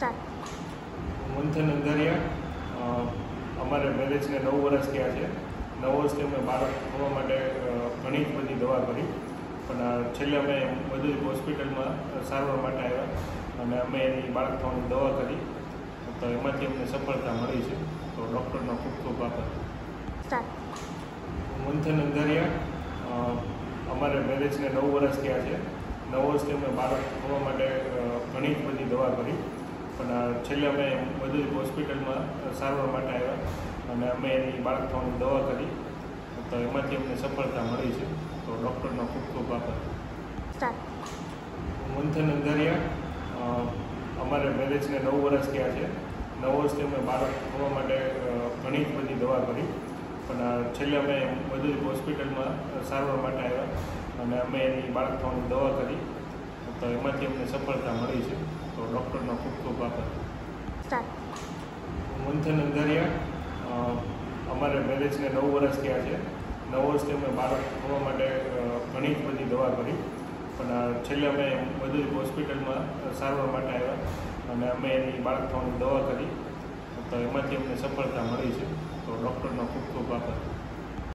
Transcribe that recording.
Start મંથન અંધારિયા અમારે મેરેજને નવ વર્ષ થયા છે. નવ વર્ષથી અમે બાળક થવા માટે ઘણી જ બધી દવા કરી. પણ છેલ્લે અમે બધું હોસ્પિટલમાં સારવાર માટે આવ્યા અને અમે એની બાળક થવાની દવા કરી. તો એમાંથી અમને સફળતા મળી છે. તો ડૉક્ટરનો ખૂબ ખૂબ આભાર. મંથન અંધારિયા અમારે મેરેજને નવ વર્ષ થયા છે. નવ વર્ષથી અમે બાળક થવા માટે ઘણી જ બધી દવા કરી. પણ છેલ્લે અમે બધું હોસ્પિટલમાં સારવાર માટે આવ્યા અને અમે એની બાળક થવાની દવા કરી. તો એમાંથી અમને સફળતા મળી છે. તો ડૉક્ટરનો ખૂબ ખૂબ આભાર. મંથન અંધારિયા અમારે મેરેજને નવ વર્ષ થયા છે. નવ વર્ષથી અમે બાળક થવા માટે ઘણી જ બધી દવા કરી. પણ છેલ્લે અમે બધું હોસ્પિટલમાં સારવાર માટે આવ્યા અને અમે એની બાળક થવાની દવા કરી. તો એમાંથી અમને સફળતા મળી છે તો ડૉક્ટરનો ખૂબ ખૂબ આભાર સ્ટાર્ટ મંથન અંધારિયા અમારે મેરેજને નવ વર્ષ થયા છે. નવ વર્ષથી અમે બાળક થવા માટે ઘણી જ બધી દવા કરી. પણ છેલ્લે અમે બધું હોસ્પિટલમાં સારવાર માટે આવ્યા અને અમે એની બાળક થવાની દવા કરી. તો એમાંથી અમને સફળતા મળી છે. તો ડૉક્ટરનો ખૂબ ખૂબ આભાર.